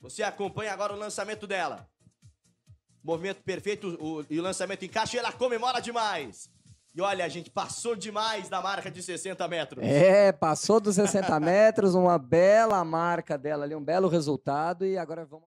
Você acompanha agora o lançamento dela. Movimento perfeito o, e o lançamento encaixa e ela comemora demais. E olha, a gente passou demais da marca de 60 metros. É, passou dos 60 metros, uma bela marca dela ali, um belo resultado. E agora vamos.